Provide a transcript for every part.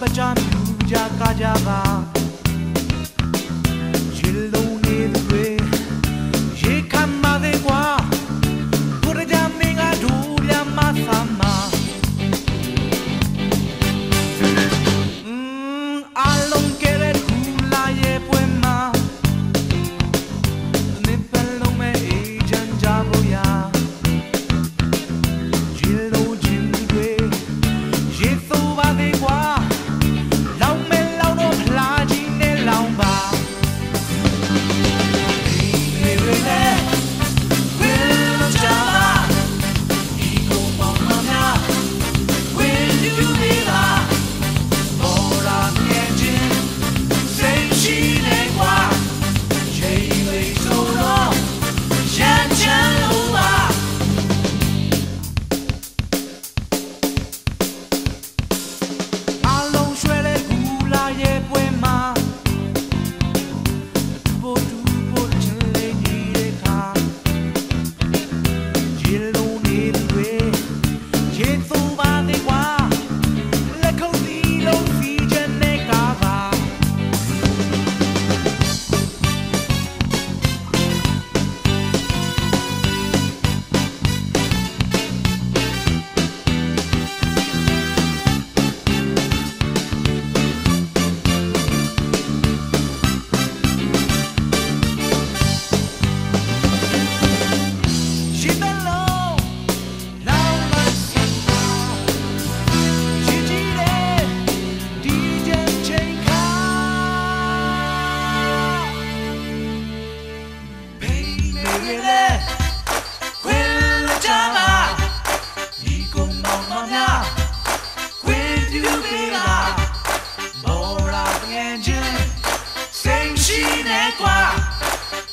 पहचान पूजा का जावा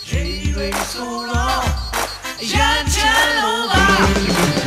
J-Ray Solo，眼前路吧。